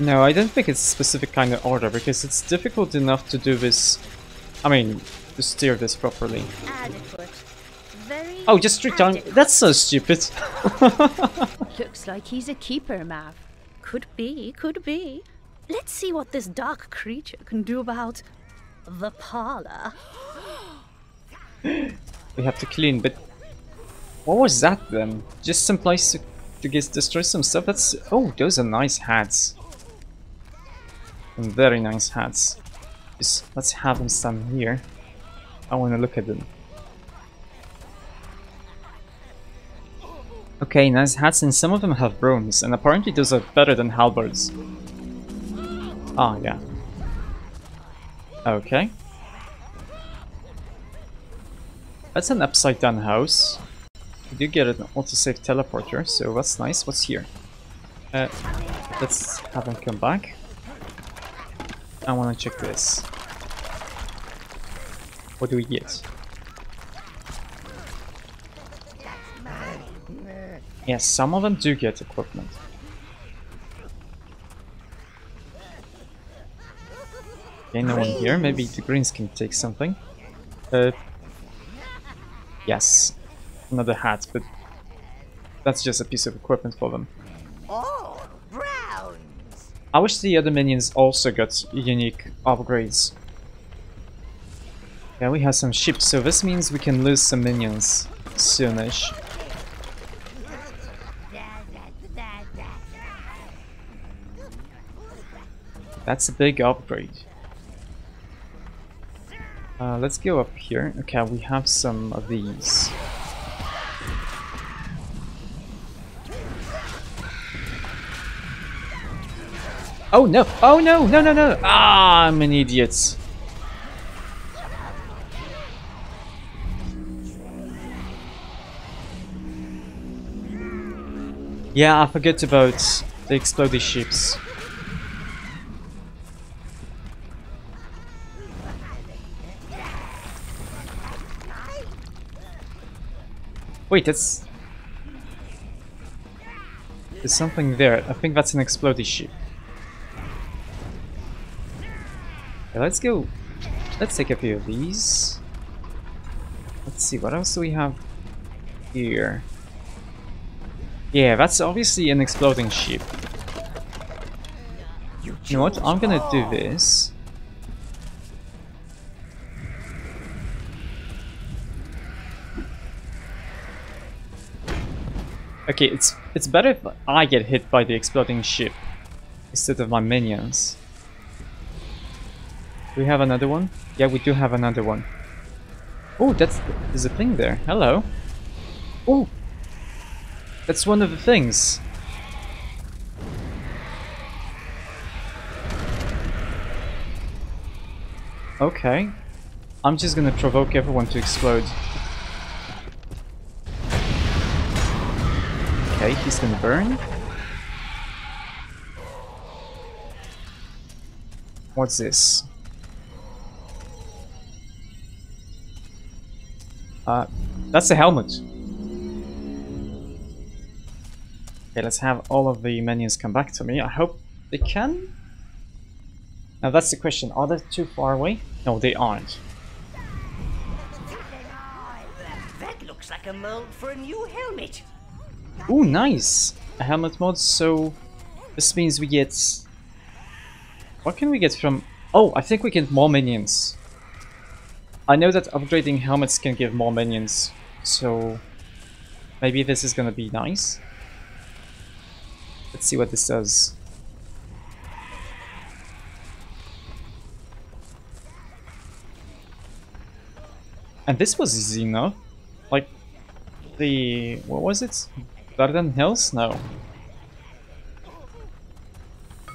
No, I don't think it's a specific kind of order because it's difficult enough to do this. I mean, to steer this properly. Adequate. Very Oh, just return. That's so stupid. Looks like he's a keeper, Mav. Could be, could be. Let's see what this dark creature can do about the parlor. we have to clean, but what was that then? Just some place to, to get destroy some stuff. That's oh, those are nice hats. Very nice hats. Just let's have them stand here. I want to look at them. Okay, nice hats, and some of them have brooms, and apparently those are better than halberds. Ah, yeah. Okay. That's an upside down house. We do get an autosave teleporter, so that's nice. What's here? Uh, let's have him come back. I want to check this. What do we get? Yes, some of them do get equipment. Okay, no one here. Maybe the greens can take something. Uh, yes, another hat, but that's just a piece of equipment for them. I wish the other minions also got unique upgrades. Yeah, we have some ships, so this means we can lose some minions soonish. That's a big upgrade. Uh, let's go up here. Okay, we have some of these. Oh no! Oh no! No no no! Ah, I'm an idiot. Yeah, I forget about the exploding ships. Wait, that's... There's something there. I think that's an exploding ship. Okay, let's go. Let's take a few of these. Let's see, what else do we have here? Yeah, that's obviously an exploding ship. You know what? I'm gonna do this. Okay, it's it's better if I get hit by the exploding ship instead of my minions. Do we have another one? Yeah, we do have another one. Oh, that's there's a thing there. Hello. Oh, that's one of the things. Okay. I'm just gonna provoke everyone to explode. Okay, he's gonna burn. What's this? Uh, that's the helmet. Okay, let's have all of the minions come back to me. I hope they can. Now that's the question. Are they too far away? No, they aren't. That looks like a mold for a new helmet. Ooh, nice! A helmet mod, so this means we get... What can we get from... Oh, I think we get more minions. I know that upgrading helmets can give more minions, so maybe this is gonna be nice. Let's see what this does. And this was easy enough. Like, the... what was it? Garden Hills? No.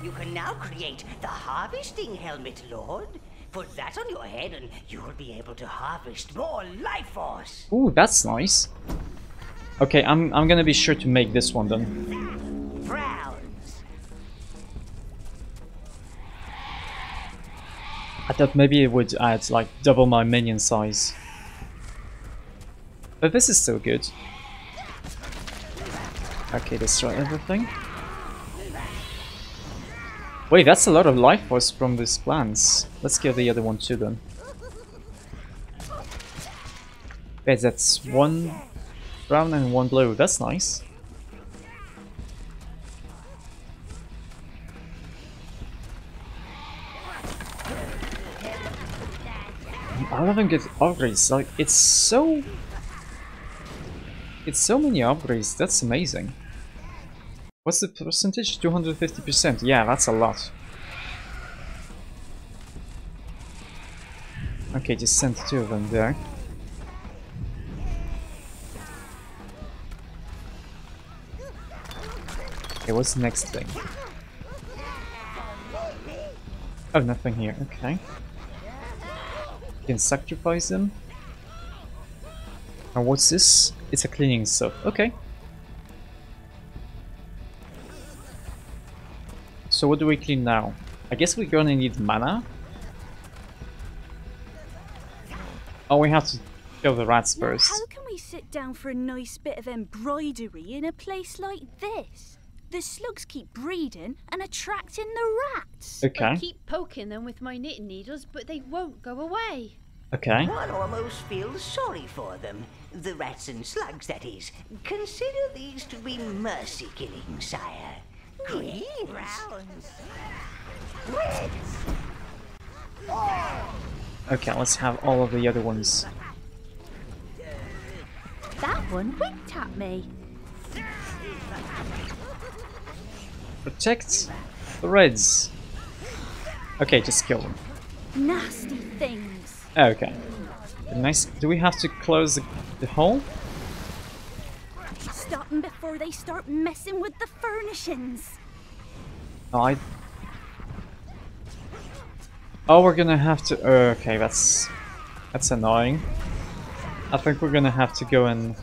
You can now create the harvesting helmet, Lord. Put that on your head and you'll be able to harvest more life force. Ooh, that's nice. Okay, I'm, I'm gonna be sure to make this one then. I thought maybe it would add like double my minion size. But this is still good. Okay, destroy everything. Wait, that's a lot of life force from these plants. Let's kill the other one too then. Okay, that's one brown and one blue. That's nice. All of them get upgrades. Like it's so, it's so many upgrades. That's amazing. What's the percentage? 250%. Yeah, that's a lot. Okay, just send two of them there. Okay, what's the next thing? Oh, nothing here. Okay. You can sacrifice them. And what's this? It's a cleaning soap. Okay. So what do we clean now? I guess we're gonna need mana. Oh, we have to kill the rats Now, first. how can we sit down for a nice bit of embroidery in a place like this? The slugs keep breeding and attracting the rats. Okay, I keep poking them with my knitting needles, but they won't go away. okay. One almost feels sorry for them. The rats and slugs, that is. Consider these to be mercy killing, sire. Greens. Browns. Reds. Okay, let's have all of the other ones. That one winked at me. Protect the reds. Okay, just kill them. Nasty things. Okay. Nice. Do we have to close the, the hole? Before they start messing with the furnishings. No, I... Oh, we're gonna have to... Oh, okay, that's... That's annoying. I think we're gonna have to go and...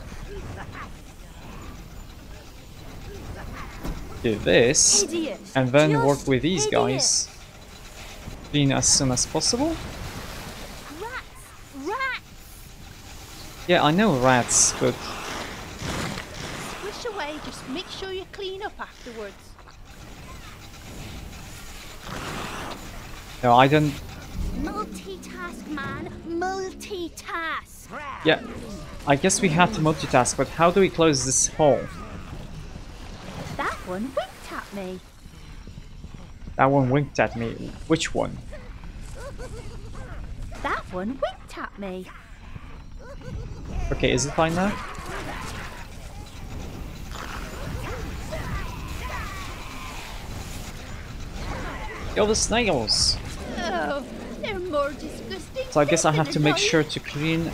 Do this. Idiot. And then Just work with these idiot. guys. Clean as soon as possible. Rats! Rats! Yeah, I know rats, but... Squish away, just make sure you clean up afterwards. No, I don't... Multitask, man. Multitask. Yeah, I guess we have to multitask, but how do we close this hole? That one winked at me. That one winked at me. Which one? That one winked at me. Okay, is it fine now? Kill the snails! Oh, they're more disgusting. So I guess I have to make sure to clean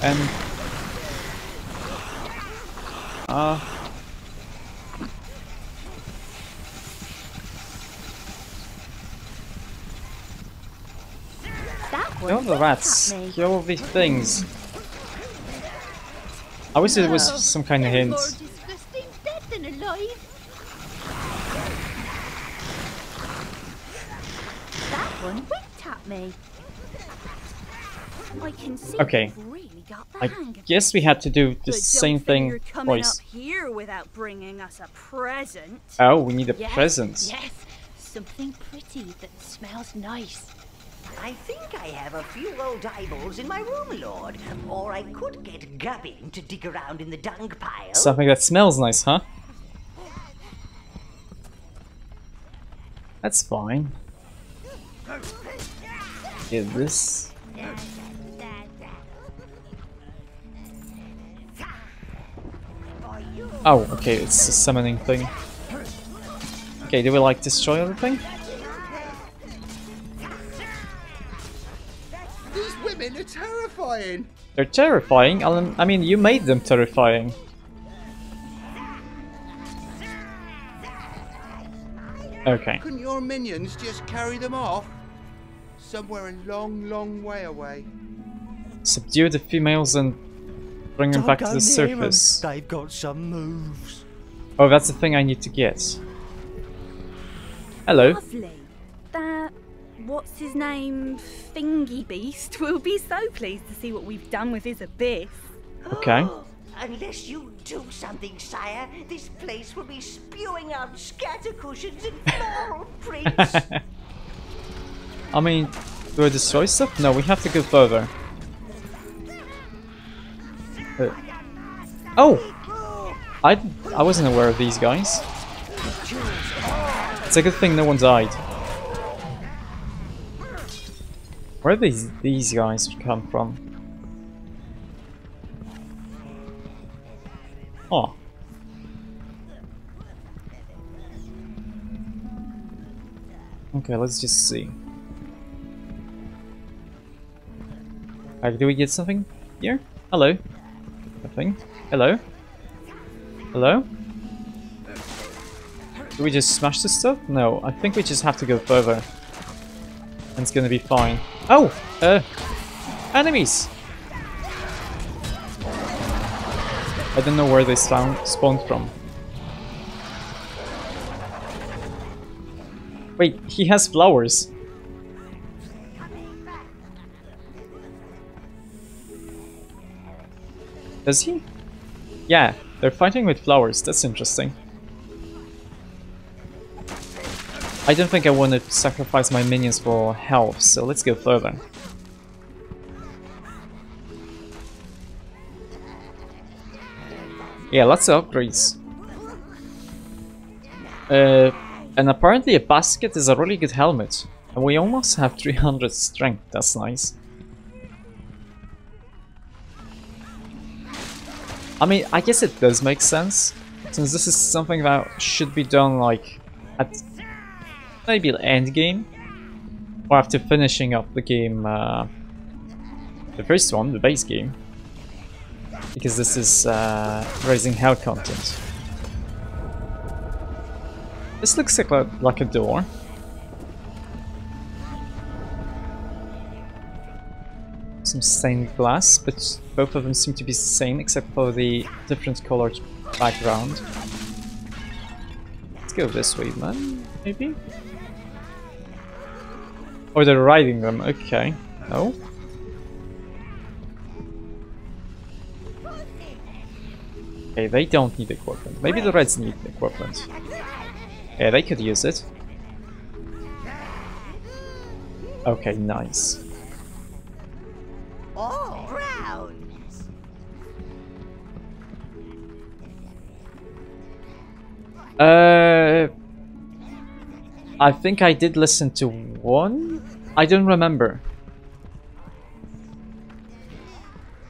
and... Uh... Kill the rats! Kill the things! I wish it was Oh, some kind of hint. More disgusting dead than alive. That one winked at me. I can see Okay. really I guess we had to do the same thing twice. up here without bringing us a present. Oh, we need a Yes, present. Yes, something pretty that smells nice. I think I have a few old eyeballs in my room, Lord. Or I could get Gubbin to dig around in the dung pile. Something that smells nice, huh? That's fine. Get this. Oh, okay, it's a summoning thing. Okay, do we like destroy everything? These women are terrifying. They're terrifying. Alan, I mean, you made them terrifying. Okay. Couldn't your minions just carry them off? Somewhere a long, long way away. Subdue the females and bring them back to the surface. They've got some moves. Oh, that's the thing I need to get. Hello. Lovely. That, what's his name, Thingy Beast will be so pleased to see what we've done with his abyss. Okay. Unless you do something, sire, this place will be spewing out scatter cushions and floral prints. I mean, do I destroy stuff? No, we have to go further. Uh, oh! I, I wasn't aware of these guys. It's a good thing no one died. Where did these, these guys come from? Oh. Okay, let's just see. Do we get something here? Hello? Nothing. Hello? Hello? Do we just smash this stuff? No, I think we just have to go further. And it's gonna be fine. Oh! Uh... Enemies! I don't know where they spawn spawned from. Wait, he has flowers. Does he? Yeah, they're fighting with flowers. That's interesting. I don't think I want to sacrifice my minions for health, so let's go further. Yeah, lots of upgrades. Uh, and apparently a basket is a really good helmet. And we almost have 300 strength, that's nice. I mean, I guess it does make sense, since this is something that should be done like at maybe the end game, or after finishing up the game, uh, the first one, the base game, because this is uh, raising hell content. This looks like a, like a door. Some stained glass, but both of them seem to be the same except for the different colored background. Let's go this way, man. Maybe? Or they're riding them, okay. No? Okay, they don't need equipment. Maybe the Reds need equipment. Yeah, they could use it. Okay, nice. Oh, browns. Uh, I think I did listen to one. I don't remember.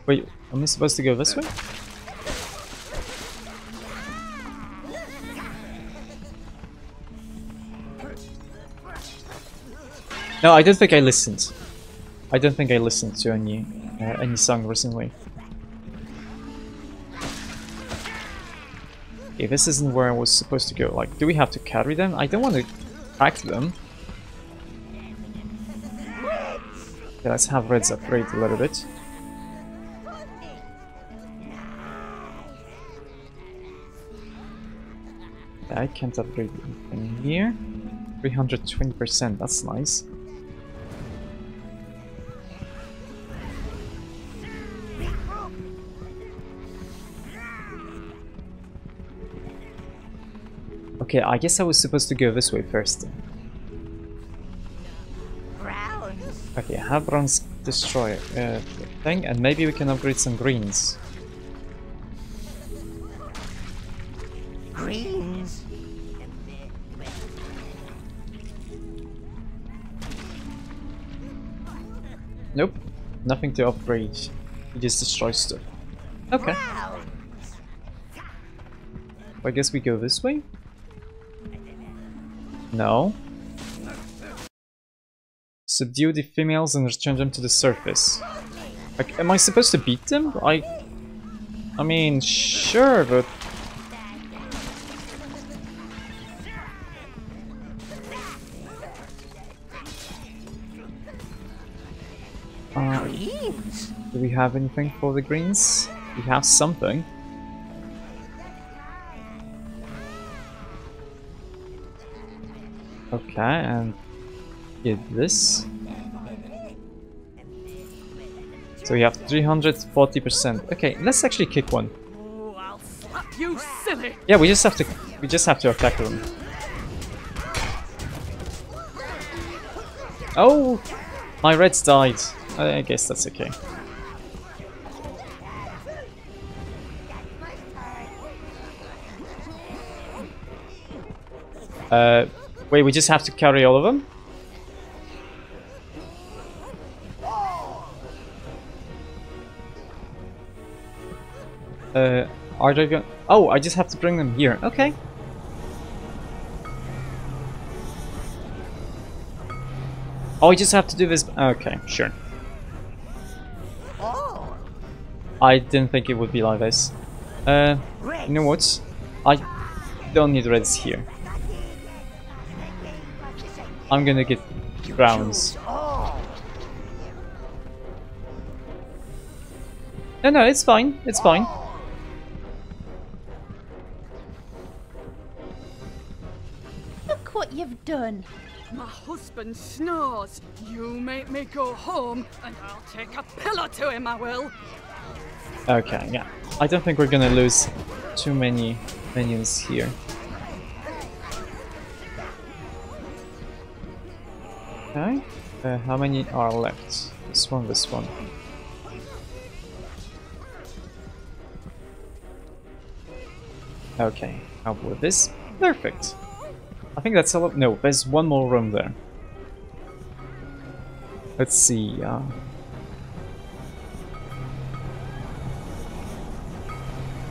Wait, am I supposed to go this way? No, I don't think I listened. I don't think I listened to any uh, any song recently. Okay, this isn't where I was supposed to go. Like, do we have to carry them? I don't want to track them. Okay, let's have Reds upgrade a little bit. I can't upgrade anything here. 320%, that's nice. Okay, I guess I was supposed to go this way first. Okay, have browns destroy uh, thing, and maybe we can upgrade some greens. Greens. Nope, nothing to upgrade. You just destroy stuff. Okay, I guess we go this way? No. Subdue the females and return them to the surface. Like, am I supposed to beat them? I... I mean, sure, but... Uh, do we have anything for the greens? We have something. Okay, and get this. So we have 340%. Okay, let's actually kick one. you silly! Yeah, we just have to we just have to attack them. Oh, my reds died. I I guess that's okay. Uh, wait, we just have to carry all of them? Uh, are they going? Oh, I just have to bring them here. Okay. Oh, I just have to do this. Okay, sure. I didn't think it would be like this. Uh, you know what? I don't need reds here. I'm gonna get browns. No, no, it's fine. It's fine. Look what you've done. My husband snores. You make me go home, and I'll take a pillow to him, I will. Okay, yeah. I don't think we're gonna lose too many minions here. Okay. Uh, how many are left? This one, this one. Okay, how about this? Perfect. I think that's a lot. No, there's one more room there. Let's see. Uh,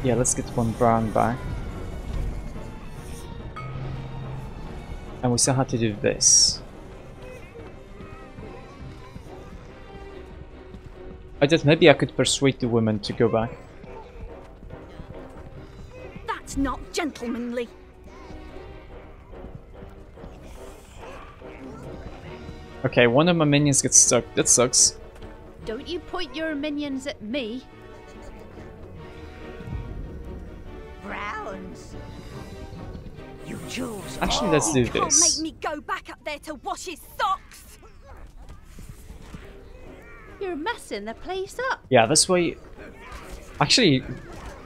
yeah, let's get one brown back. And we still have to do this. I just maybe I could persuade the women to go back. That's not gentlemanly. Okay, one of my minions gets stuck. That sucks. Don't you point your minions at me. Browns. You choose. Actually, let's oh, do this. Can't make me go back up there to wash his socks. You're messing the place up. Yeah, this way... Actually,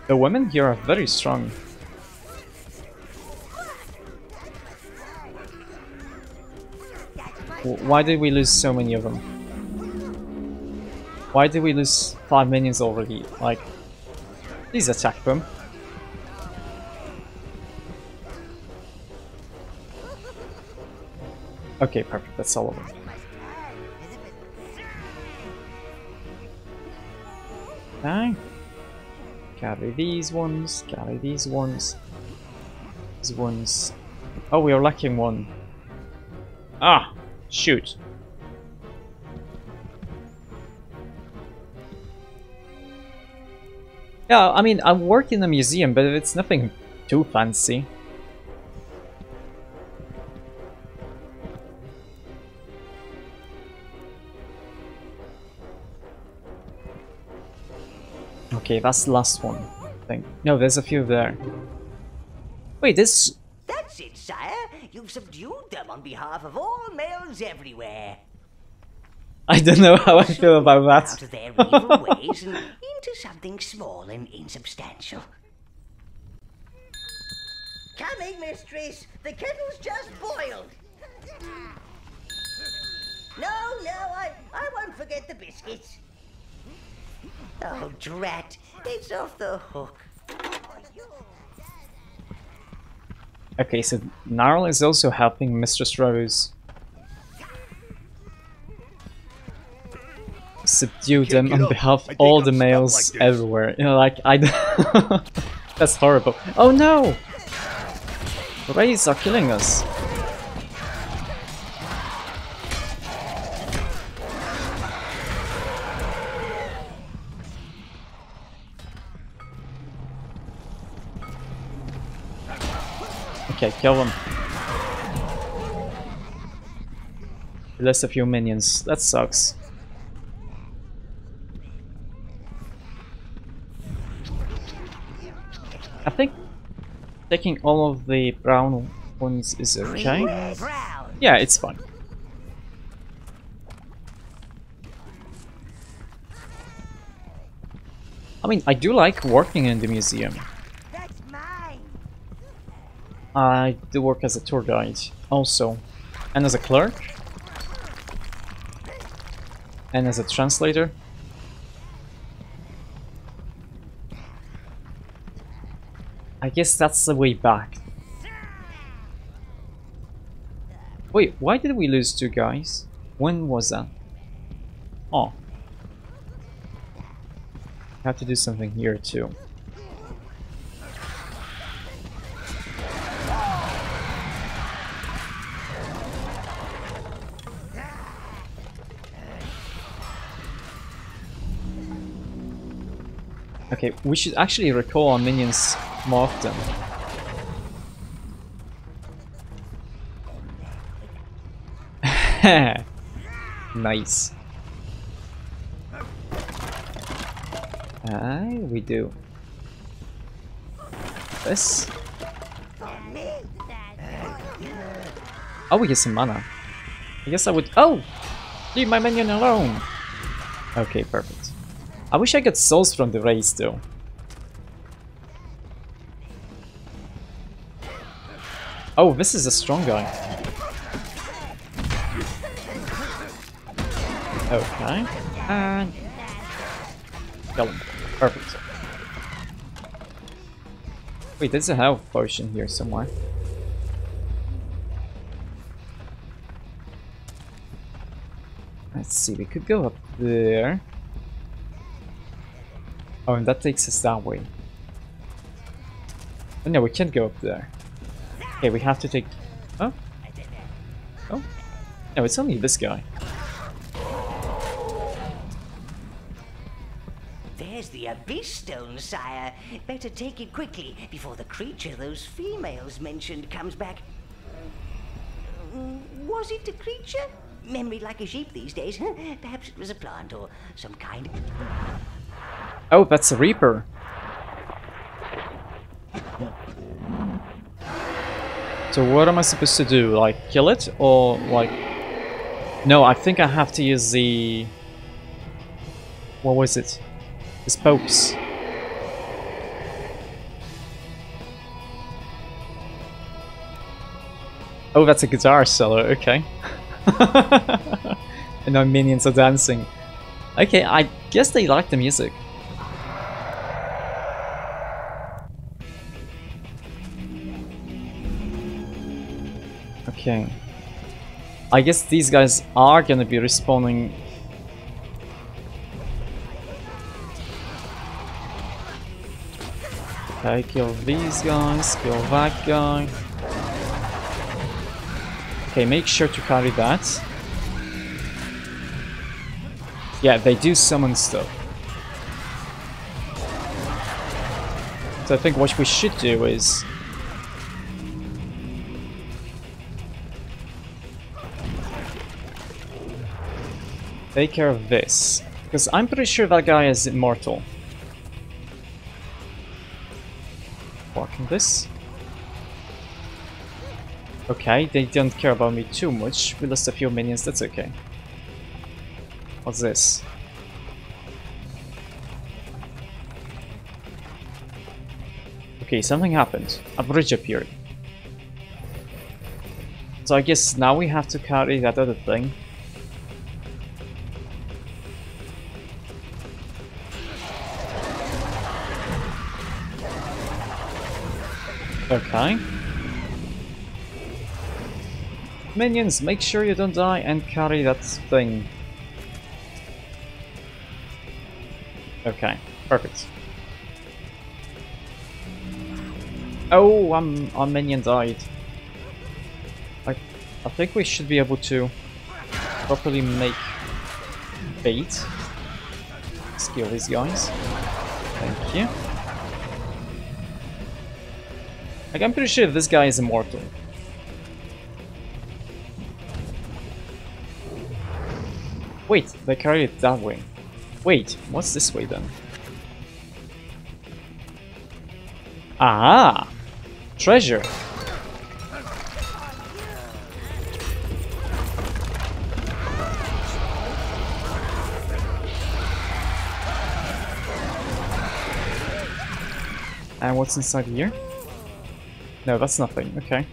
the women here are very strong. Why did we lose so many of them? Why did we lose five minions already? Like, please attack them. Okay, perfect. That's all of them. Okay. Carry these ones, carry these ones. These ones. Oh, we are lacking one. Ah! Shoot. Yeah, I mean, I work in a museum, but it's nothing too fancy. Okay, that's the last one. I think. No, there's a few there. Wait, this. That's it, sire. You've subdued them on behalf of all males everywhere. I don't know how I feel about that. Out of their evil ways and into something small and insubstantial. Coming, mistress. The kettle's just boiled. No, no, I, I won't forget the biscuits. Oh, drat. It's off the hook. Okay, so Gnarl is also helping Mistress Rose. Subdue them on behalf of all the males like everywhere. You know, like, I. That's horrible. Oh no! Rays are killing us. Okay, kill them. We lost a few minions. That sucks. I think taking all of the brown ones is okay. Yeah, it's fine. I mean, I do like working in the museum. I do work as a tour guide also, and as a clerk, and as a translator. I guess that's the way back. Wait, why did we lose two guys? When was that? Oh. Have to do something here too. Okay, we should actually recall our minions more often. nice. Ah, we do. This. Oh, we get some mana. I guess I would. Oh! Leave my minion alone! Okay, perfect. I wish I got souls from the race though. Oh, this is a strong guy. Okay. And... Kill him. Perfect. Wait, there's a health potion here somewhere. Let's see, we could go up there. Oh, and that takes us that way. Oh, no, we can't go up there. Okay, we have to take... Oh? Oh? No, it's only this guy. There's the Abyss Stone, sire. Better take it quickly before the creature those females mentioned comes back. Was it a creature? Memory like a sheep these days. Perhaps it was a plant or some kind. Oh, that's a Reaper. So what am I supposed to do? Like, kill it? Or, like... No, I think I have to use the... What was it? The spokes. Oh, that's a guitar solo, okay. and now minions are dancing. Okay, I guess they like the music. Okay. I guess these guys are gonna be respawning. Okay, kill these guys, kill that guy. Okay, make sure to carry that. Yeah, they do summon stuff. So I think what we should do is... Take care of this. Because I'm pretty sure that guy is immortal. Walking this. Okay, they don't care about me too much. We lost a few minions, that's okay. What's this? Okay, something happened. A bridge appeared. So I guess now we have to carry that other thing. Okay. Minions, make sure you don't die and carry that thing. Okay, perfect. Oh, um, our minion died. I, I think we should be able to properly make bait. Skill these guys. Thank you. Like, I'm pretty sure this guy is immortal. Wait, they carry it that way. Wait, what's this way then? Ah! Treasure! And what's inside here? No, that's nothing. Okay.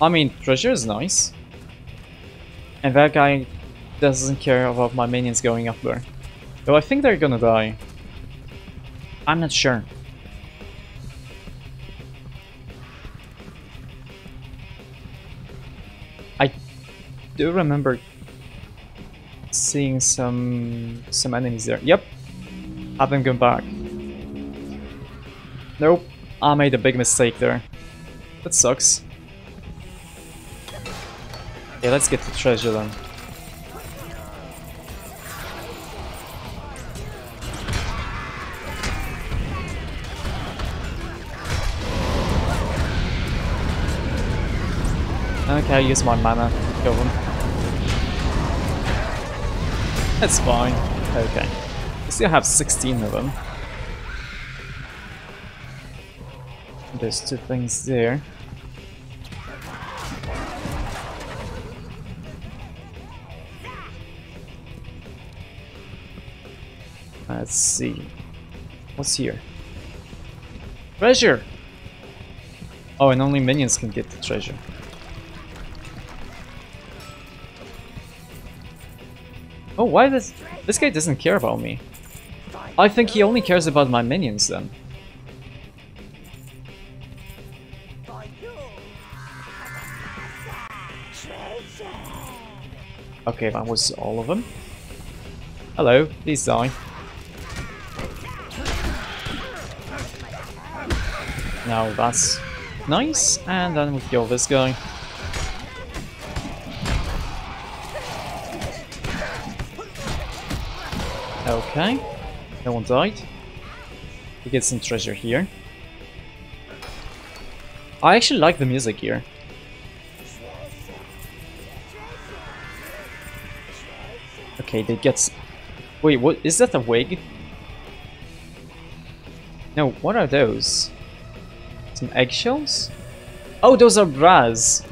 I mean, treasure is nice. And that guy doesn't care about my minions going up there. Though I think they're gonna die. I'm not sure. I do remember seeing some some enemies there. Yep. Haven't gone back. Nope. I made a big mistake there. That sucks. Yeah, let's get the treasure then. Okay, I use my mana kill them. That's fine. Okay. We still have 16 of them. There's two things there. Let's see. What's here? Treasure! Oh, and only minions can get the treasure. Oh, why does... This guy doesn't care about me. I think he only cares about my minions then. Okay, that was all of them. Hello, please die. Now that's nice, and then we kill this guy. Okay, no one died. We get some treasure here. I actually like the music here. Okay, they get... Wait, what? Is that a wig? No, what are those? Some eggshells? Oh, those are bras!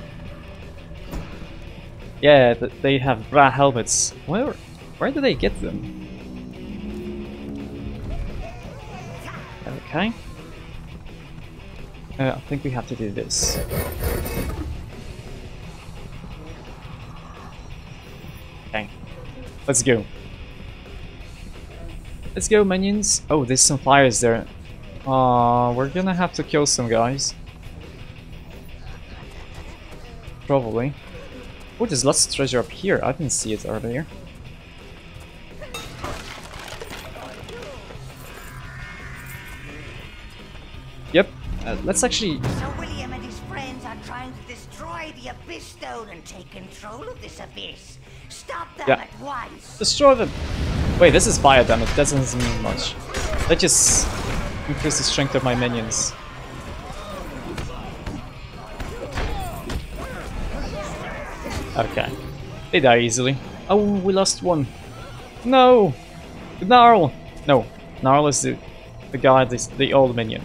Yeah, they have bra helmets. Where, where do they get them? Okay. Uh, I think we have to do this. Let's go. Let's go, minions. Oh, there's some fires there. Uh, we're gonna have to kill some guys. Probably. Oh, there's lots of treasure up here. I didn't see it earlier. Yep. Uh, let's actually... Sir William and his friends are trying to destroy the Abyss Stone and take control of this abyss. Stop them Yeah. at once. Destroy them! Wait, this is fire damage. That doesn't mean much. That just increases the strength of my minions. Okay. They die easily. Oh, we lost one. No! Gnarl! No, Gnarl is the, the guy, the, the old minion.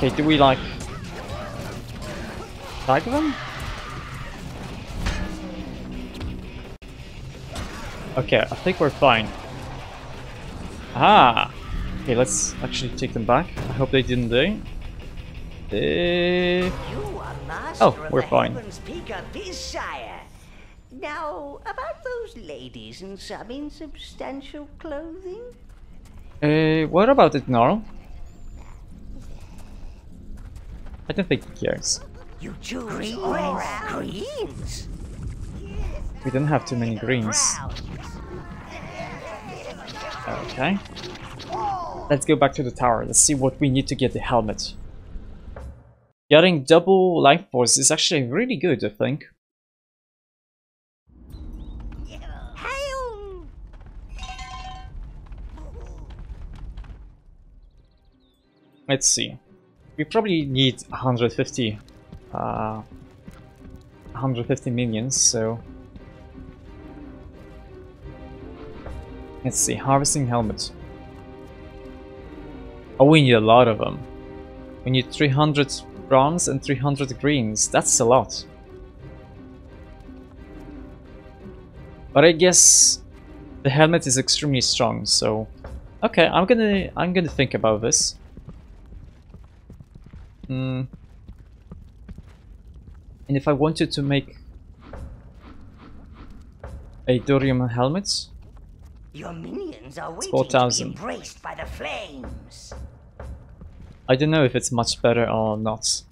Okay, do we like... Tag them? Okay, I think we're fine. Ah! Okay, let's actually take them back. I hope they didn't die. They... Are master Oh, we're fine. Heaven's Peak Abyss, sire. Now, about those ladies in some insubstantial clothing? Uh, what about it, Gnarl? I don't think he cares. You choose greens. Greens? We don't have too many greens. Okay. Let's go back to the tower. Let's see what we need to get the helmet. Getting double life force is actually really good, I think. Hail! Let's see. We probably need 150, uh, 150 minions, so... Let's see, harvesting helmets Oh, we need a lot of them. We need 300 browns and 300 greens. That's a lot. But I guess the helmet is extremely strong, so okay, I'm gonna I'm gonna think about this. Hmm. And if I wanted to make a Dorium helmet, Your minions are waiting to be 4,000. embraced by the flames. I don't know if it's much better or not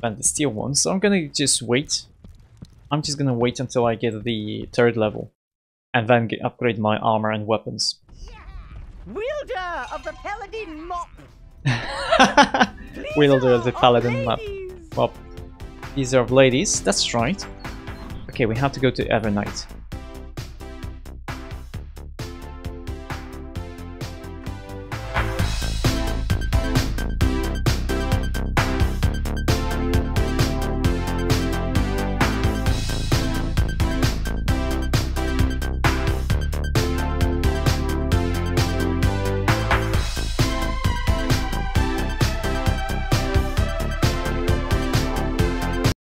than the steel one, so I'm gonna just wait. I'm just gonna wait until I get the third level and then get, upgrade my armor and weapons. Wielder of the Paladin Mop. Wielder of the Paladin oh, map. Well, these are ladies, that's right. Okay, we have to go to Evernight.